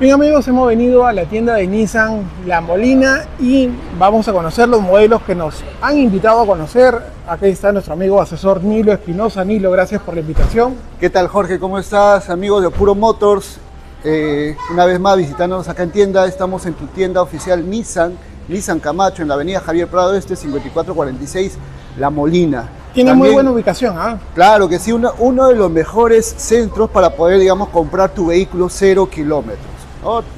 Bien amigos, hemos venido a la tienda de Nissan La Molina y vamos a conocer los modelos que nos han invitado a conocer. Aquí está nuestro amigo asesor Nilo Espinosa. Nilo, gracias por la invitación. ¿Qué tal Jorge? ¿Cómo estás? Amigos de Puro Motors, eh, una vez más visitándonos acá en tienda. Estamos en tu tienda oficial Nissan, Nissan Camacho, en la avenida Javier Prado Este, 5446, La Molina. Tiene muy buena ubicación, ¿ah? Claro que sí, uno, uno de los mejores centros para poder, digamos, comprar tu vehículo cero kilómetros.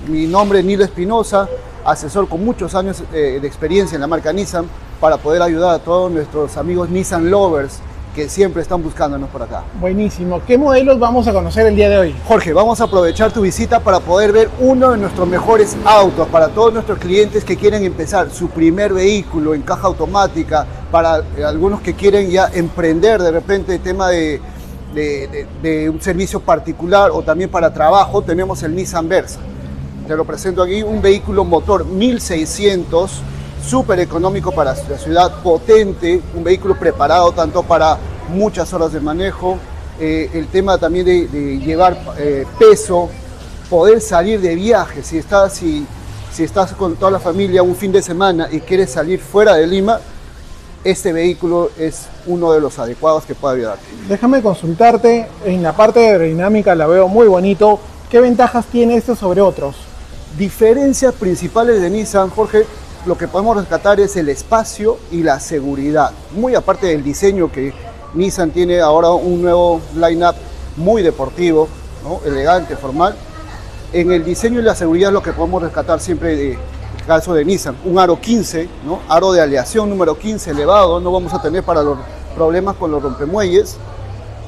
Mi nombre es Nilo Espinosa, asesor con muchos años eh, de experiencia en la marca Nissan para poder ayudar a todos nuestros amigos Nissan Lovers que siempre están buscándonos por acá. Buenísimo. ¿Qué modelos vamos a conocer el día de hoy? Jorge, vamos a aprovechar tu visita para poder ver uno de nuestros mejores autos para todos nuestros clientes que quieren empezar su primer vehículo en caja automática, para algunos que quieren ya emprender de repente el tema de, de un servicio particular o también para trabajo, tenemos el Nissan Versa. Te lo presento aquí, un vehículo motor 1600, súper económico para la ciudad, potente, un vehículo preparado tanto para muchas horas de manejo, eh, el tema también de, llevar eh, peso, poder salir de viaje, si estás, si, si estás con toda la familia un fin de semana y quieres salir fuera de Lima, este vehículo es uno de los adecuados que puede ayudarte. Déjame consultarte, en la parte de aerodinámica la veo muy bonito, ¿qué ventajas tiene este sobre otros? Diferencias principales de Nissan, Jorge, lo que podemos rescatar es el espacio y la seguridad. Muy aparte del diseño que Nissan tiene ahora un nuevo line-up muy deportivo, elegante, formal. En el diseño y la seguridad es lo que podemos rescatar siempre de caso de Nissan. Un aro 15, ¿no? aro de aleación número 15 elevado, no vamos a tener para los problemas con los rompemuelles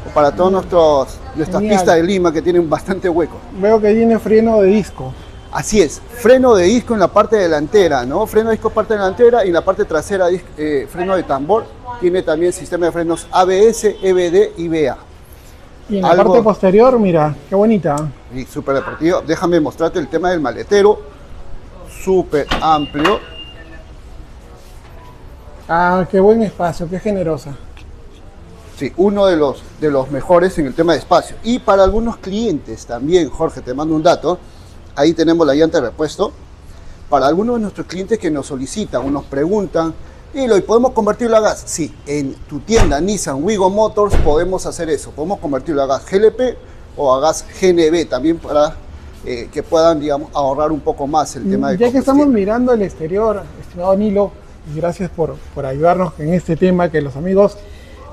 o para todas nuestras pistas de Lima que tienen bastante hueco. Veo que tiene freno de disco. Así es, freno de disco en la parte delantera, ¿no? Freno de disco parte delantera y en la parte trasera eh, freno de tambor. Tiene también sistema de frenos ABS, EBD y BA. Y en la parte posterior, mira, qué bonita. Y súper deportivo. Déjame mostrarte el tema del maletero. Súper amplio. Ah, qué buen espacio, qué generosa. Sí, uno de los, de los mejores en el tema de espacio. Y para algunos clientes también, Jorge, te mando un dato Ahí tenemos la llanta de repuesto. Para algunos de nuestros clientes que nos solicitan o nos preguntan, ¿y lo podemos convertirlo a gas? Sí, en tu tienda Nissan Wigo Motors podemos hacer eso. Podemos convertirlo a gas GLP o a gas GNB también para eh, que puedan, digamos, ahorrar un poco más el tema de Ya que estamos mirando el exterior, estimado Nilo, y gracias por, por ayudarnos en este tema que los amigos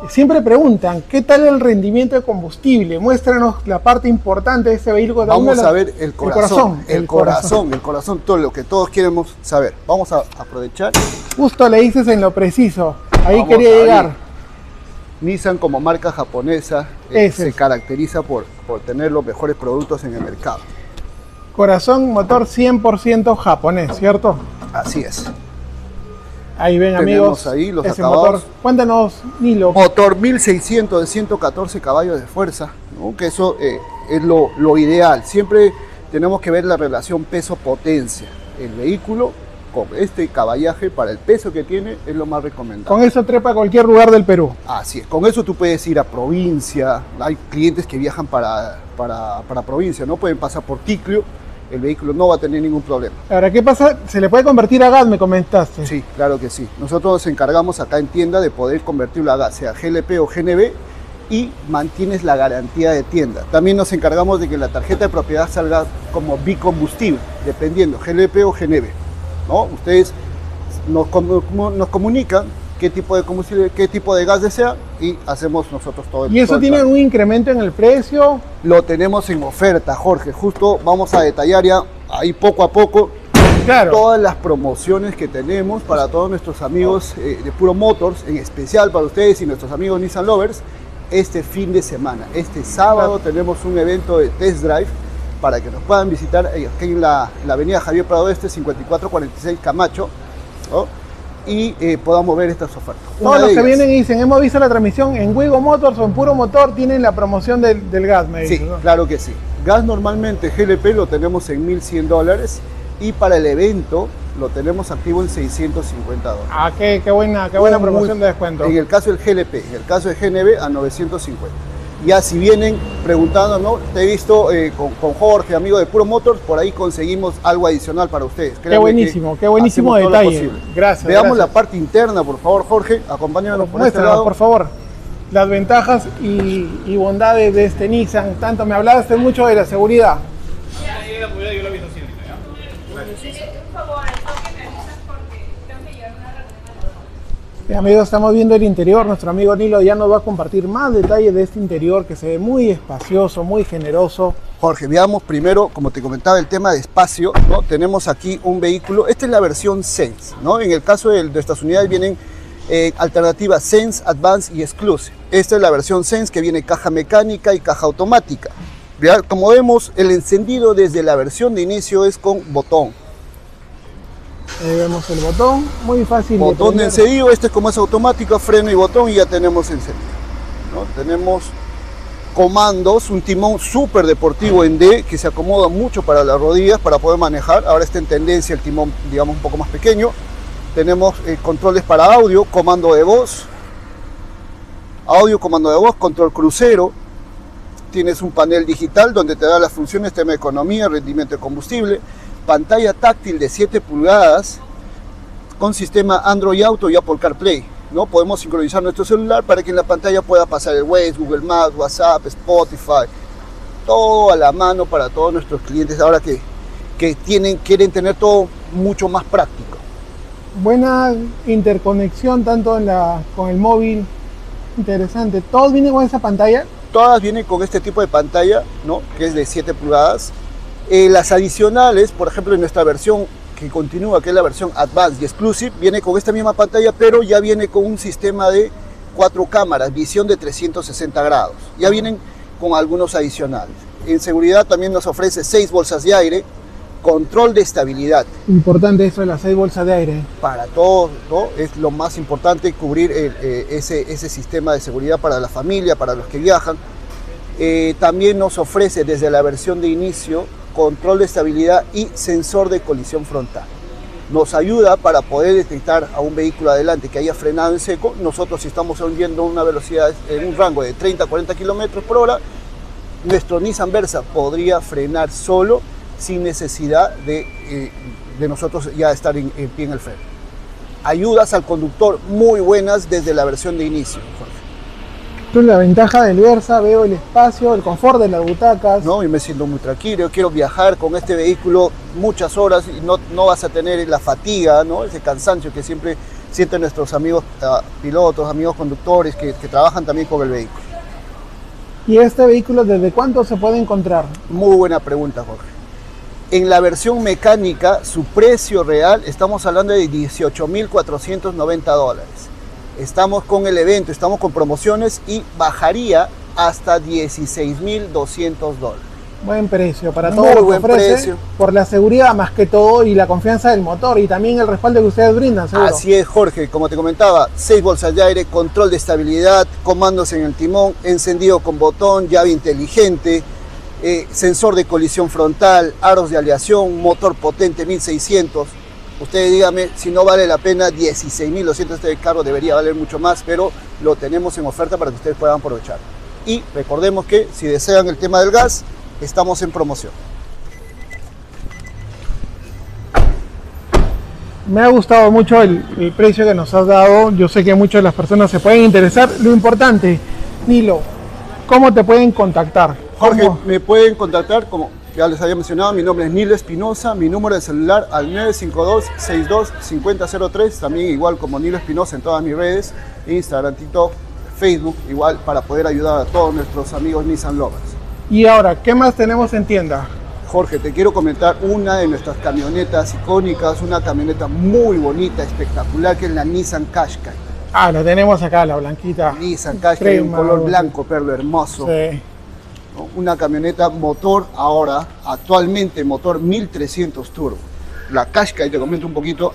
siempre preguntan, ¿qué tal el rendimiento de combustible? Muéstranos la parte importante de este vehículo. Vamos a ver el corazón, el corazón, el corazón, todo lo que todos queremos saber. Vamos a aprovechar. Justo le dices en lo preciso, ahí quería llegar. Nissan como marca japonesa eh, se caracteriza por, por tener los mejores productos en el mercado. Corazón, motor 100% japonés, ¿cierto? Así es. Ahí ven amigos, ahí los ese motor. Cuéntanos, Nilo. Motor 1600 de 114 caballos de fuerza, que eso eh, es lo, lo, ideal. Siempre tenemos que ver la relación peso-potencia. El vehículo con este caballaje para el peso que tiene es lo más recomendable. Con eso trepa a cualquier lugar del Perú. Así es, con eso tú puedes ir a provincia. Hay clientes que viajan para, para, para provincia, no pueden pasar por Ticlio el vehículo no va a tener ningún problema. Ahora, ¿qué pasa? ¿Se le puede convertir a gas, me comentaste? Sí, claro que sí. Nosotros nos encargamos acá en tienda de poder convertirlo a gas, sea GLP o GNB, y mantienes la garantía de tienda. También nos encargamos de que la tarjeta de propiedad salga como bicombustible, dependiendo, GLP o GNB. ¿no? Ustedes nos, nos comunican qué tipo de combustible, qué tipo de gas desea y hacemos nosotros todo el ¿Y eso tiene un incremento en el precio? Lo tenemos en oferta, Jorge. Justo vamos a detallar ya ahí poco a poco todas las promociones que tenemos para todos nuestros amigos eh, de Puro Motors, en especial para ustedes y nuestros amigos Nissan Lovers, este fin de semana. Este sábado tenemos un evento de test drive para que nos puedan visitar aquí en la, avenida Javier Prado Este, 5446 Camacho y eh, podamos ver estas ofertas. Todos los que vienen y dicen, hemos visto la transmisión en Wigo Motors o en Puro Motor, tienen la promoción del, gas, me Sí, claro que sí. Gas normalmente GLP lo tenemos en 1.100 dólares y para el evento lo tenemos activo en 650 dólares. Ah, qué, buena, qué buena promoción de descuento. En el caso del GLP, en el caso de GNB a 950. Ya si vienen preguntando, ¿no? Te he visto eh, con, con, Jorge, amigo de Puro Motors, por ahí conseguimos algo adicional para ustedes. Créanme qué buenísimo, qué buenísimo detalle. Gracias. Veamos la parte interna, por favor, Jorge. Acompáñanos por, por este lado. por favor. Las ventajas y, y, bondades de este Nissan. Tanto me hablaste mucho de la seguridad. Amigos, estamos viendo el interior. Nuestro amigo Nilo ya nos va a compartir más detalles de este interior que se ve muy espacioso, muy generoso. Jorge, veamos primero, como te comentaba, el tema de espacio. ¿no? Tenemos aquí un vehículo, esta es la versión Sense. ¿no? En el caso de, estas unidades vienen eh, alternativas Sense, Advance y Exclusive. Esta es la versión Sense que viene caja mecánica y caja automática. Como vemos, el encendido desde la versión de inicio es con botón. Ahí vemos el botón, muy fácil. Botón de, encendido, este es como es automático, freno y botón y ya tenemos encendido. ¿no? Tenemos comandos, un timón súper deportivo en D que se acomoda mucho para las rodillas para poder manejar. Ahora está en tendencia el timón, digamos, un poco más pequeño. Tenemos eh, controles para audio, comando de voz, audio, comando de voz, control crucero. Tienes un panel digital donde te da las funciones tema de economía, rendimiento de combustible pantalla táctil de 7 pulgadas con sistema Android Auto y Apple CarPlay. ¿no? Podemos sincronizar nuestro celular para que en la pantalla pueda pasar el Waze, Google Maps, WhatsApp, Spotify, todo a la mano para todos nuestros clientes ahora que, que tienen, quieren tener todo mucho más práctico. Buena interconexión tanto en la, con el móvil, interesante. ¿Todos vienen con esa pantalla? Todas vienen con este tipo de pantalla, ¿no? que es de 7 pulgadas eh, las adicionales, por ejemplo, en nuestra versión que continúa, que es la versión Advanced y Exclusive, viene con esta misma pantalla, pero ya viene con un sistema de cuatro cámaras, visión de 360 grados. Ya vienen con algunos adicionales. En seguridad también nos ofrece seis bolsas de aire, control de estabilidad. Importante eso de las seis bolsas de aire. Para todos, ¿no? Es lo más importante cubrir eh, ese, ese sistema de seguridad para la familia, para los que viajan. Eh, también nos ofrece desde la versión de inicio control de estabilidad y sensor de colisión frontal. Nos ayuda para poder detectar a un vehículo adelante que haya frenado en seco. Nosotros si estamos yendo a una velocidad en un rango de 30 a 40 kilómetros por hora, nuestro Nissan Versa podría frenar solo sin necesidad de, eh, de nosotros ya estar en, en pie en el freno. Ayudas al conductor muy buenas desde la versión de inicio. Entonces la ventaja del Versa, veo el espacio, el confort de las butacas. No, y me siento muy tranquilo, quiero viajar con este vehículo muchas horas y no, no vas a tener la fatiga, ¿no? ese cansancio que siempre sienten nuestros amigos uh, pilotos, amigos conductores que, que trabajan también con el vehículo. ¿Y este vehículo desde cuánto se puede encontrar? Muy buena pregunta, Jorge. En la versión mecánica, su precio real, estamos hablando de 18.490 dólares estamos con el evento, estamos con promociones y bajaría hasta 16.200 dólares. Buen precio para todo Muy buen precio. por la seguridad más que todo y la confianza del motor y también el respaldo que ustedes brindan, seguro. Así es, Jorge, como te comentaba, seis bolsas de aire, control de estabilidad, comandos en el timón, encendido con botón, llave inteligente, eh, sensor de colisión frontal, aros de aleación, motor potente 1600, Ustedes díganme si no vale la pena 16.200 este carro, debería valer mucho más, pero lo tenemos en oferta para que ustedes puedan aprovechar. Y recordemos que si desean el tema del gas, estamos en promoción. Me ha gustado mucho el, el, precio que nos has dado. Yo sé que muchas de las personas se pueden interesar. Lo importante, Nilo, ¿cómo te pueden contactar? Jorge, ¿Cómo? me pueden contactar como ya les había mencionado, mi nombre es Nilo Espinosa, mi número de celular al 952-62-5003, también igual como Nilo Espinosa en todas mis redes, Instagram, TikTok, Facebook, igual para poder ayudar a todos nuestros amigos Nissan Lovers. Y ahora, ¿qué más tenemos en tienda? Jorge, te quiero comentar una de nuestras camionetas icónicas, una camioneta muy bonita, espectacular, que es la Nissan Qashqai. Ah, la tenemos acá, la blanquita. Nissan Qashqai, un color blanco, perro hermoso. Sí una camioneta motor ahora, actualmente motor 1300 turbo. La Qashqai, te comento un poquito,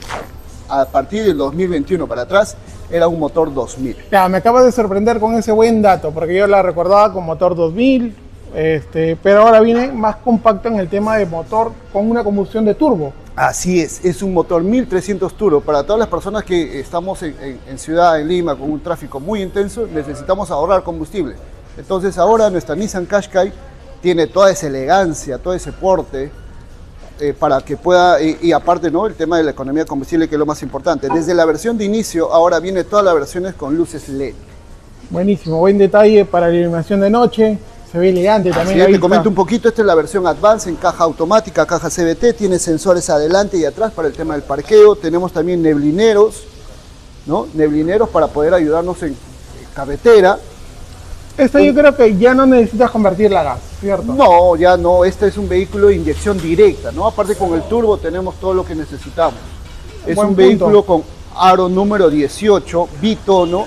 a partir del 2021 para atrás, era un motor 2000. Ya, me acabas de sorprender con ese buen dato, porque yo la recordaba con motor 2000, este, pero ahora viene más compacto en el tema de motor con una combustión de turbo. Así es, es un motor 1300 turbo. Para todas las personas que estamos en, en, en ciudad, en Lima, con un tráfico muy intenso, necesitamos ahorrar combustible Entonces ahora nuestra Nissan Qashqai tiene toda esa elegancia, todo ese porte, eh, para que pueda, y, y, aparte ¿no? el tema de la economía de combustible que es lo más importante. Desde la versión de inicio, ahora viene todas las versiones con luces LED. Buenísimo, buen detalle para la iluminación de noche, se ve elegante también. Así te comento un poquito, esta es la versión Advance en caja automática, caja CBT, tiene sensores adelante y atrás para el tema del parqueo, tenemos también neblineros, ¿no? Neblineros para poder ayudarnos en carretera. Esto yo creo que ya no necesitas convertirla a gas, ¿cierto? No, ya no, este es un vehículo de inyección directa, ¿no? Aparte con el turbo tenemos todo lo que necesitamos. Es Buen un punto. vehículo con aro número 18, bitono,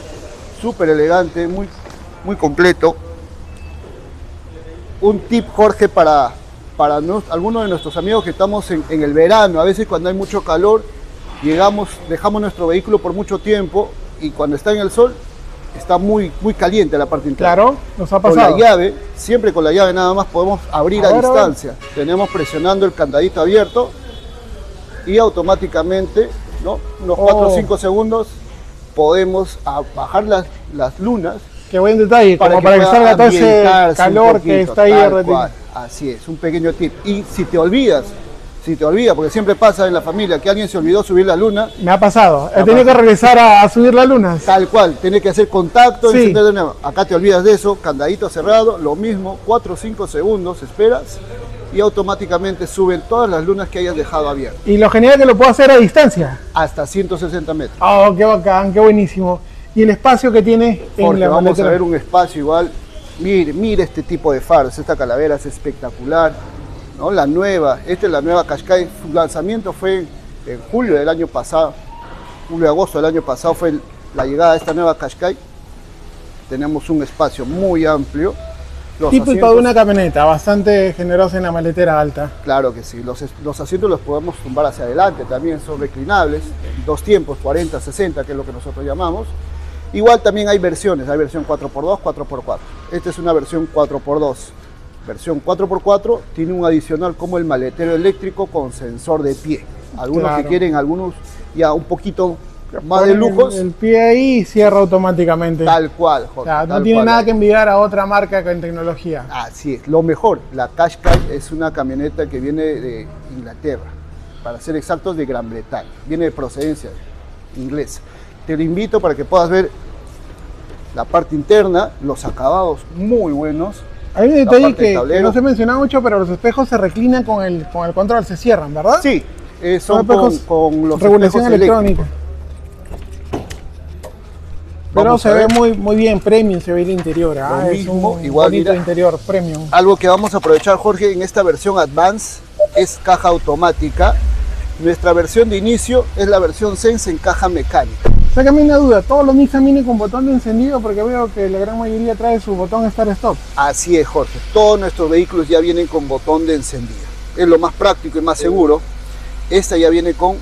súper elegante, muy, muy completo. Un tip, Jorge, para, para nos- algunos de nuestros amigos que estamos en, en el verano, a veces cuando hay mucho calor, llegamos, dejamos nuestro vehículo por mucho tiempo y cuando está en el sol está muy, muy caliente la parte interna. Claro, nos ha Con pasado. la llave, siempre con la llave nada más podemos abrir A a, ver, a ver. distancia. Tenemos presionando el candadito abierto y automáticamente, ¿no? unos 4 Oh. o 5 segundos, podemos bajar las, las lunas Qué buen detalle, como para que salga todo ese calor que está ahí derretido. Así es, un pequeño tip. Y si te olvidas, si te olvidas, porque siempre pasa en la familia que alguien se olvidó subir la luna, Me ha pasado. He tenido que regresar a, a subir las lunas. Tal cual, tiene que hacer contacto, Sí. de nuevo. Acá te olvidas de eso, candadito cerrado, lo mismo, 4 o 5 segundos esperas y automáticamente suben todas las lunas que hayas dejado abiertas, Y lo genial es que lo puedo hacer a distancia. hasta 160 metros. Oh, qué bacán, qué buenísimo. Y el espacio que tiene en la vamos maletera. a ver un espacio igual. Mire, mire este tipo de faros, esta calavera es espectacular. ¿No? La nueva, esta es la nueva Qashqai. Su lanzamiento fue en julio del año pasado, julio-agosto del año pasado fue el- la llegada de esta nueva Qashqai. Tenemos un espacio muy amplio. Los Típico asientos- de una camioneta, bastante generosa en la maletera alta. Claro que sí, los, los asientos los podemos tumbar hacia adelante, también son reclinables, dos tiempos, 40, 60, que es lo que nosotros llamamos. Igual también hay versiones, hay versión 4x2, 4x4. Esta es una versión 4x2. Versión 4x4 tiene un adicional como el maletero eléctrico con sensor de pie. Algunos Claro. que quieren, algunos ya un poquito más de lujos, El, el pie ahí cierra automáticamente. tal cual. O Jorge, sea, no tiene nada que envidiar a otra marca con tecnología. Así es, lo mejor, la Qashqai es una camioneta que viene de Inglaterra, para ser exactos de Gran Bretaña, viene de procedencia inglesa. Te lo invito para que puedas ver la parte interna, los acabados muy buenos. Hay un detalle que, no se menciona mucho, pero los espejos se reclinan con el, con el control, se cierran, ¿verdad? Sí, eh, Son son con, espejos con los regulación espejos electrónica. Pero se ve muy, muy bien premium, se ve el interior. ah, Lo es un igual, bonito mira. interior premium. Algo que vamos a aprovechar, Jorge, en esta versión Advance es caja automática. Nuestra versión de inicio es la versión Sense en caja mecánica. Sácame una duda, todos los Nissan vienen con botón de encendido porque veo que la gran mayoría trae su botón Start Stop. Así es, Jorge. Todos nuestros vehículos ya vienen con botón de encendido. Es lo más práctico y más seguro. Esta ya viene con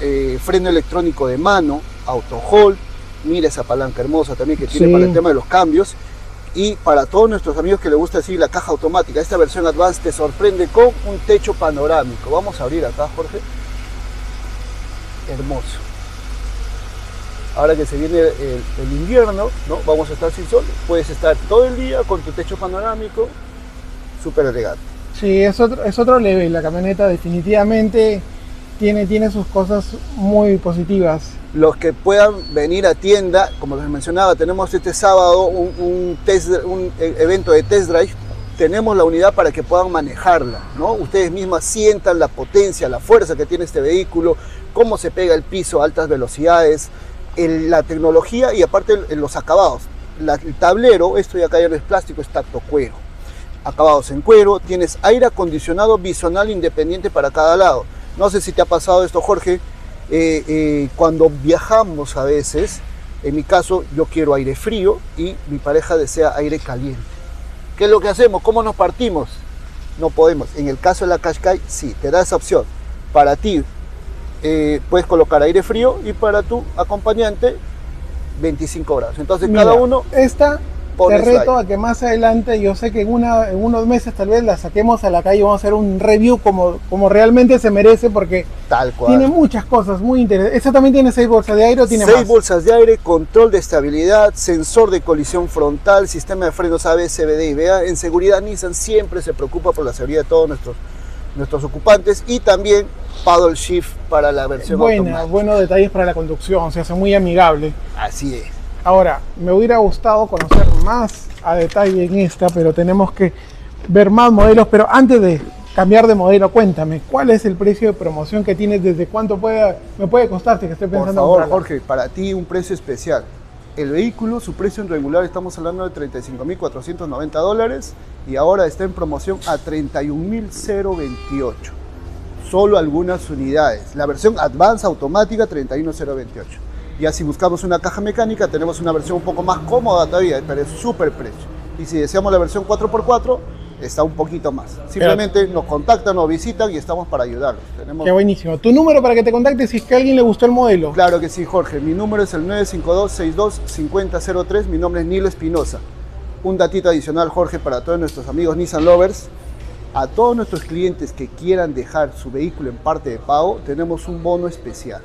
eh, freno electrónico de mano, auto hold. Mira esa palanca hermosa también que tiene Sí. para el tema de los cambios. Y para todos nuestros amigos que les gusta así la caja automática, esta versión Advance te sorprende con un techo panorámico. Vamos a abrir acá, Jorge. Hermoso. Ahora que se viene el, el invierno, ¿no? vamos a estar sin sol, puedes estar todo el día con tu techo panorámico, súper elegante. Sí, es otro, es otro level. La camioneta definitivamente tiene, tiene sus cosas muy positivas. Los que puedan venir a tienda, como les mencionaba, tenemos este sábado un, un test, un e- evento de test drive. Tenemos la unidad para que puedan manejarla, ¿no? Ustedes mismas sientan la potencia, la fuerza que tiene este vehículo, cómo se pega el piso a altas velocidades, el- la tecnología y aparte el- los acabados. El tablero, esto de acá ya no es plástico, es tacto cuero. Acabados en cuero, tienes aire acondicionado bisional independiente para cada lado. No sé si te ha pasado esto, Jorge, eh, eh, cuando viajamos a veces, en mi caso yo quiero aire frío y mi pareja desea aire caliente. ¿Qué es lo que hacemos? ¿Cómo nos partimos? No podemos. En el caso de la Qashqai, sí, te da esa opción. Para ti eh, puedes colocar aire frío y para tu acompañante 25 grados. Entonces Mira, cada uno, Esta te reto a que más adelante, yo sé que en, una, en unos meses tal vez la saquemos a la calle y vamos a hacer un review como, como realmente se merece porque Tal cual. tiene muchas cosas muy interesantes. ¿Esta también tiene seis bolsas de aire o tiene Seis más? bolsas de aire, control de estabilidad, sensor de colisión frontal, sistema de frenos ABS, CBD y VA. En seguridad Nissan siempre se preocupa por la seguridad de todos nuestros, nuestros ocupantes y también paddle shift para la versión Buena, automática. buenos detalles para la conducción, se hace muy amigable. Así es. Ahora, me hubiera gustado conocer más a detalle en esta, pero tenemos que ver más modelos. Pero antes de cambiar de modelo, cuéntame, ¿cuál es el precio de promoción que tienes? ¿Desde cuánto puede, me puede costarte que estoy Por pensando favor, comprarla? Jorge, para ti un precio especial. El vehículo, su precio en regular estamos hablando de 35.490 dólares y ahora está en promoción a 31.028. Solo algunas unidades. La versión Advance automática 31.028. Ya si buscamos una caja mecánica tenemos una versión un poco más cómoda todavía, pero es súper precio. Y si deseamos la versión 4x4 está un poquito más. Simplemente nos contactan, nos visitan y estamos para ayudarlos. Tenemos Qué buenísimo. Tu número para que te contactes si es que a alguien le gustó el modelo. Claro que sí, Jorge. Mi número es el 952-62-5003. Mi nombre es Nilo Espinosa. Un datito adicional, Jorge, para todos nuestros amigos Nissan Lovers. A todos nuestros clientes que quieran dejar su vehículo en parte de pago, tenemos un bono especial.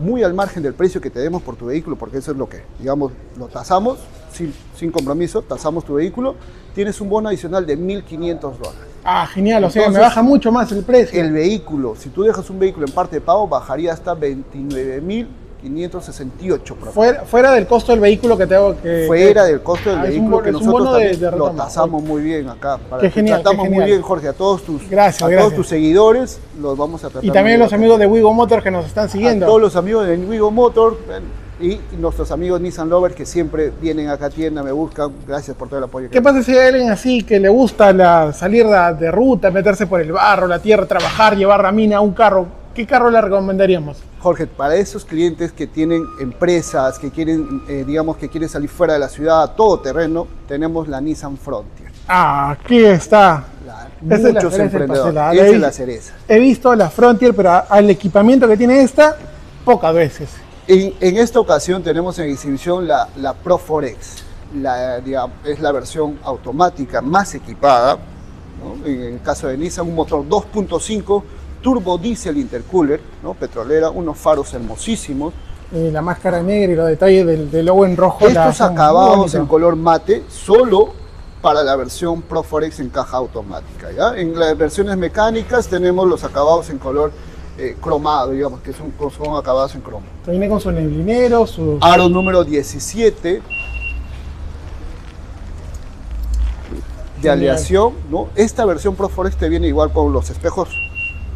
Muy al margen del precio que te demos por tu vehículo, porque eso es lo que, digamos, lo tasamos sin, sin compromiso, tasamos tu vehículo. Tienes un bono adicional de 1.500 dólares. Ah, genial. O sea, me baja mucho más el precio. El vehículo, si tú dejas un vehículo en parte de pago, bajaría hasta 29.568. por Fuera, fuera del costo del vehículo que tengo que... fuera del costo del Ah, vehículo bono- que nosotros de- de lo tasamos muy bien acá. Para Qué genial, qué tratamos muy bien, Jorge, a todos tus, Gracias, a gracias. todos tus seguidores los vamos a tratar Y también bien los amigos de Wigo Motor que nos están siguiendo. a todos los amigos de Wigo Motor y nuestros amigos Nissan Lovers que siempre vienen acá a tienda, me buscan. Gracias por todo el apoyo. que ¿Qué pasa si hay alguien así que le gusta la, salir de, de ruta, meterse por el barro, la tierra, trabajar, llevar ramina a un carro? ¿Qué carro le recomendaríamos? Jorge, para esos clientes que tienen empresas, que quieren, eh, digamos, que quieren salir fuera de la ciudad a todo terreno, tenemos la Nissan Frontier. Ah, aquí está. La- es la muchos cereza emprendedores. ah, Esa es la cereza. He visto la Frontier, pero al equipamiento que tiene esta, pocas veces. En, en esta ocasión tenemos en exhibición la, la Pro Forex. La, digamos, es la versión automática más equipada. ¿no? En el caso de Nissan, un motor 2.5 turbo diesel intercooler, ¿no? petrolera, unos faros hermosísimos. Eh, la máscara negra y los detalles del, del logo en rojo. Estos acabados en color mate solo para la versión Pro Forex en caja automática. ¿ya? En las versiones mecánicas tenemos los acabados en color eh, cromado, digamos, que son, son acabados en cromo. Viene con su neblinero, su... Aro número 17 de aleación, ¿no? Esta versión Pro Forex te viene igual con los espejos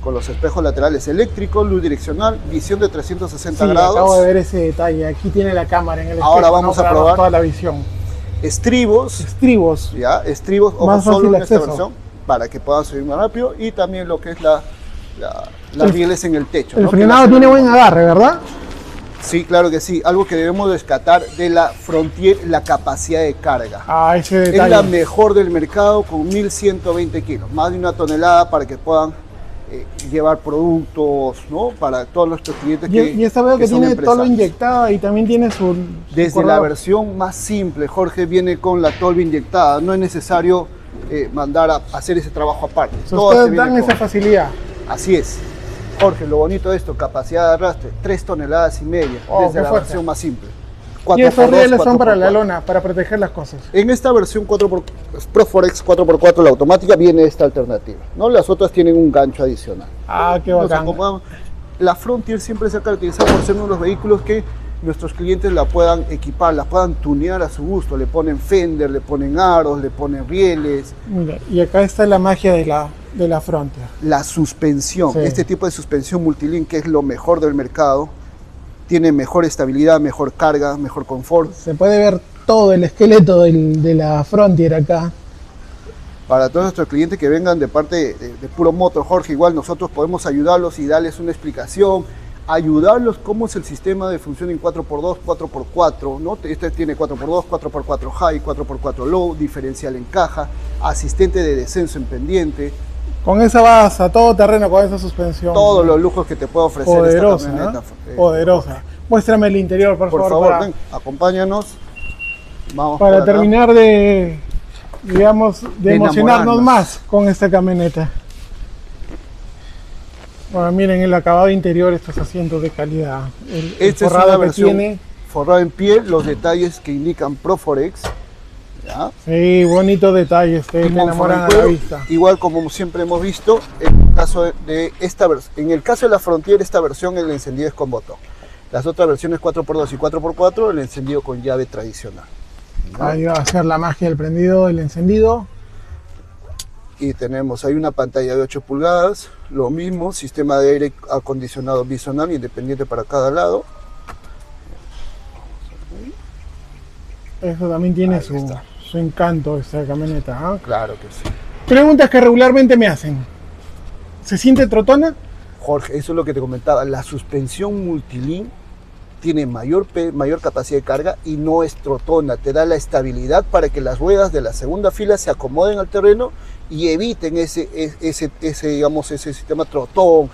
con los espejos laterales eléctricos, luz direccional, visión de 360 Sí, grados, acabo de ver ese detalle. Aquí tiene la cámara en el Ahora espejo, vamos ¿no? a probar. toda la visión. estribos, Estribos. ya, estribos, Más solo en esta versión para que puedan subir más rápido y también lo que es la, la- las El- rieles en el techo. El ¿no? Que frenado tiene buen agarre, ¿verdad? Sí, claro que sí. Algo que debemos rescatar de la Frontier, la capacidad de carga. Ah, ese Es detalle. la mejor del mercado con 1120 kilos, más de una tonelada para que puedan eh, llevar productos, ¿no? Para todos nuestros clientes Y, que y esta veo que, son tiene todo inyectado y también tiene su. su Desde la versión más simple, Jorge viene con la tolva inyectada. No es necesario eh, mandar a hacer ese trabajo aparte. Ustedes dan con- esa facilidad. Así es. Jorge, lo bonito de esto, capacidad de arrastre, 3 toneladas y media, Oh, desde la fuerte. versión más simple. Y esos 4x2, rieles son para la 4x4. lona, para proteger las cosas. En esta versión 4x, Pro Forex 4x4, la automática, viene esta alternativa. ¿no? Las otras tienen un gancho adicional. Ah, qué bacán. La Frontier siempre se ha caracterizado por ser uno de los vehículos que nuestros clientes la puedan equipar, la puedan tunear a su gusto. Le ponen fender, le ponen aros, le ponen rieles. Mira, y acá está la magia de la, de la Frontier. La suspensión, Sí. este tipo de suspensión multilink que es lo mejor del mercado, tiene mejor estabilidad, mejor carga, mejor confort. Se puede ver todo el esqueleto del- de la Frontier acá. Para todos nuestros clientes que vengan de parte de, de Puro Motor, Jorge, igual nosotros podemos ayudarlos y darles una explicación, ayudarlos cómo es el sistema de función en 4x2, 4x4, ¿no? Este tiene 4x2, 4x4 high, 4x4 low, diferencial en caja, asistente de descenso en pendiente, Con esa vas a todo terreno con esa suspensión. todos los lujos que te puede ofrecer Poderosa, esta camioneta. ¿eh? Poderosa. Muéstrame el interior, por, Por favor. favor, para- ven, acompáñanos. Vamos para acá. terminar de, digamos, de, De emocionarnos más con esta camioneta. Bueno, miren el acabado interior, estos asientos de calidad. El, el Esta es forrado una que versión tiene. forrado en piel, los detalles que indican Proforex. ¿Ya? Sí, bonitos detalles, te, te Con enamoran a la vista. Igual como siempre hemos visto, en el caso de- esta en el caso de la Frontier, esta versión el encendido es con botón. Las otras versiones 4x2 y 4x4, el encendido con llave tradicional. ¿ya? Ahí va a ser la magia del prendido, el encendido. Y tenemos ahí una pantalla de 8 pulgadas, lo mismo, sistema de aire acondicionado bisonal independiente para cada lado. Eso también tiene Ahí su, está. Su encanto, esta camioneta. ¿ah? Claro que sí. Preguntas que regularmente me hacen. ¿Se siente trotona? Jorge, eso es lo que te comentaba. La suspensión multilink tiene mayor, mayor capacidad de carga y no es trotona. Te da la estabilidad para que las ruedas de la segunda fila se acomoden al terreno y eviten ese, es- ese, ese, digamos, ese sistema trotón.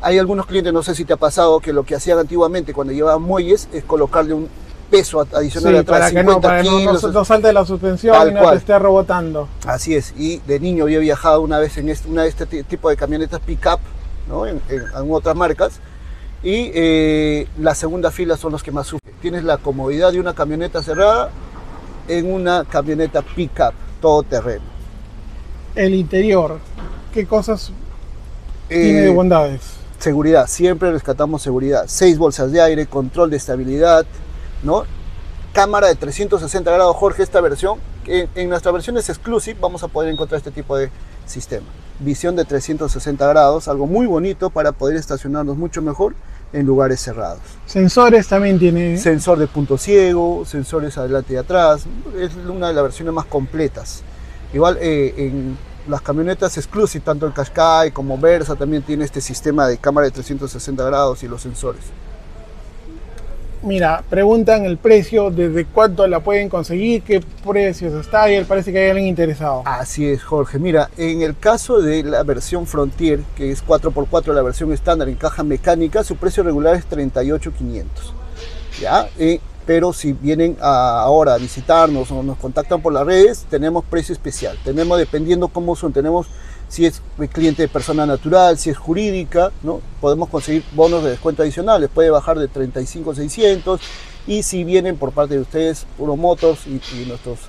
Hay algunos clientes, no sé si te ha pasado, que lo que hacían antiguamente cuando llevaban muelles es colocarle un peso ad- adicional Sí, atrás, para que no, 50 para que no, no, kilos, no salte la suspensión y no cual. te esté rebotando. Así es, y de niño había viajado una vez en este, una de este ti- tipo de camionetas pick-up, ¿no? en, en- en otras marcas, y eh, la segunda fila son los que más sufren. Tienes la comodidad de una camioneta cerrada en una camioneta pick-up, todo terreno. El interior, ¿qué cosas Eh, tiene de bondades? Seguridad, siempre rescatamos seguridad. Seis bolsas de aire, control de estabilidad, ¿no? Cámara de 360 grados, Jorge, esta versión. en nuestras versiones exclusive vamos a poder encontrar este tipo de sistema. Visión de 360 grados, algo muy bonito para poder estacionarnos mucho mejor en lugares cerrados. Sensores también tiene. Sensor de punto ciego, sensores adelante y atrás, es una de las versiones más completas. Igual eh, en las camionetas exclusive, tanto el Qashqai como Versa también tiene este sistema de cámara de 360 grados y los sensores. Mira, preguntan el precio, desde cuánto la pueden conseguir, qué precios está y parece que hay alguien interesado. Así es, Jorge. Mira, en el caso de la versión Frontier, que es 4x4, la versión estándar en caja mecánica, su precio regular es 38,500. ¿Ya? Eh, pero si vienen ahora a visitarnos o nos contactan por las redes, tenemos precio especial. Tenemos, dependiendo cómo son, tenemos si es cliente de persona natural, si es jurídica, ¿no? Podemos conseguir bonos de descuento adicionales, puede bajar de 35,600 y si vienen por parte de ustedes, Puro Motors y, y nuestros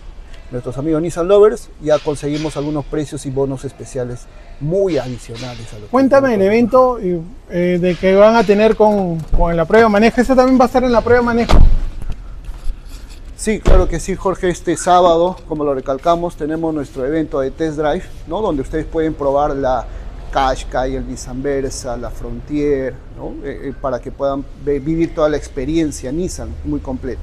nuestros amigos Nissan Lovers, ya conseguimos algunos precios y bonos especiales muy adicionales a que Cuéntame el evento eh, de que van a tener con, con la prueba de manejo. Ese también va a estar en la prueba de manejo. Sí, claro que sí, Jorge. Este sábado, como lo recalcamos, tenemos nuestro evento de test drive, ¿no? Donde ustedes pueden probar la Qashqai, el Nissan Versa, la Frontier, ¿no? Eh, eh, para que puedan vivir toda la experiencia Nissan muy completa.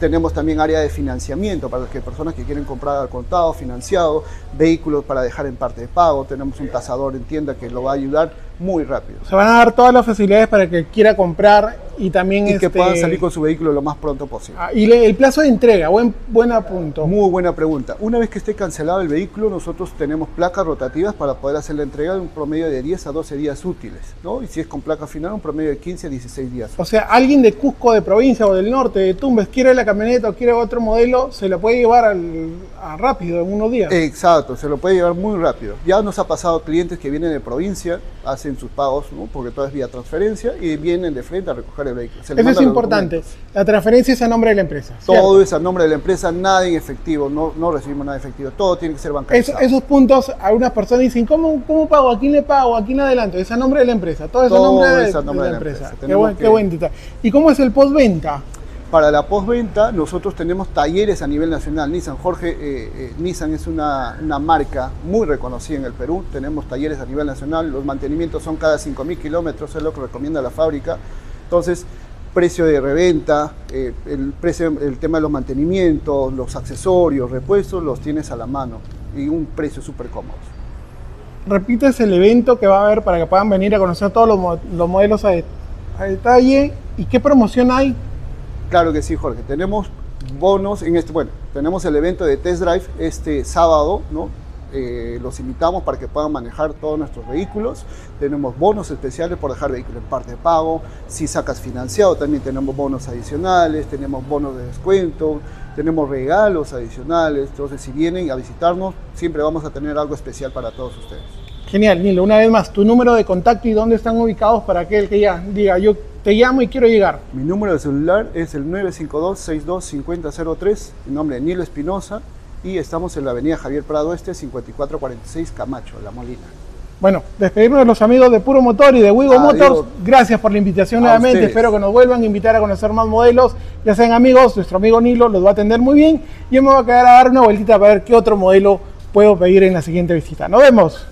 Tenemos también área de financiamiento para las personas que quieren comprar al contado, financiado, vehículos para dejar en parte de pago. Tenemos un tasador en tienda que lo va a ayudar muy rápido. Se van a dar todas las facilidades para que quiera comprar y también Y que este, puedan salir con su vehículo lo más pronto posible. ah, y le- el plazo de entrega, buen, buen apunto. Muy buena pregunta. Una vez que esté cancelado el vehículo, nosotros tenemos placas rotativas para poder hacer la entrega de un promedio de 10 a 12 días útiles, ¿no? Y si es con placa final, un promedio de 15 a 16 días. O sea, alguien de Cusco, de provincia o del norte, de Tumbes, quiere la camioneta o quiere otro modelo, se la puede llevar al, a rápido, en unos días. Exacto, se lo puede llevar muy rápido. Ya nos ha pasado clientes que vienen de provincia, hacen sus pagos, ¿no? porque todo es vía transferencia, y vienen de frente a recoger el vehículo. Eso es importante. documentos. La transferencia es a nombre de la empresa. ¿cierto? Todo es a nombre de la empresa, nada en efectivo, no, no recibimos nada en efectivo, todo tiene que ser bancarizado. esos puntos, algunas personas dicen, ¿cómo, ¿cómo pago? ¿A quién le pago? ¿A quién adelanto? Es a nombre de la empresa. Todo es a nombre de, es a de nombre la, de la empresa. empresa. Qué buen, qué que- buen detalle. ¿Y cómo es el postventa? Para la postventa, nosotros tenemos talleres a nivel nacional. Nissan, Jorge, eh, eh, Nissan es una, marca muy reconocida en el Perú. Tenemos talleres a nivel nacional. Los mantenimientos son cada 5.000 kilómetros, es lo que recomienda la fábrica. Entonces, precio de reventa, eh, el, precio, el tema de los mantenimientos, los accesorios, repuestos, los tienes a la mano y un precio súper cómodo. Repites el evento que va a haber para que puedan venir a conocer todos los, mo- los modelos a, de- a detalle y qué promoción hay. Claro que sí, Jorge. Tenemos bonos en este, bueno, tenemos el evento de test drive este sábado, ¿no? eh, los invitamos para que puedan manejar todos nuestros vehículos. Tenemos bonos especiales por dejar vehículo en parte de pago. Si sacas financiado, también tenemos bonos adicionales, tenemos bonos de descuento, tenemos regalos adicionales. Entonces, si vienen a visitarnos, siempre vamos a tener algo especial para todos ustedes. Genial, Nilo. Una vez más, tu número de contacto y dónde están ubicados para aquel que ya diga, yo te llamo y quiero llegar. Mi número de celular es el 952-625003, mi nombre es Nilo Espinosa y estamos en la avenida Javier Prado Este, 5446 Camacho, La Molina. Bueno, despedirnos de los amigos de Puro Motor y de Wigo Motors. Gracias por la invitación nuevamente. Espero que nos vuelvan a invitar a conocer más modelos. Ya sean amigos, nuestro amigo Nilo los va a atender muy bien. Y yo me voy a quedar a dar una vueltita para ver qué otro modelo puedo pedir en la siguiente visita. Nos vemos.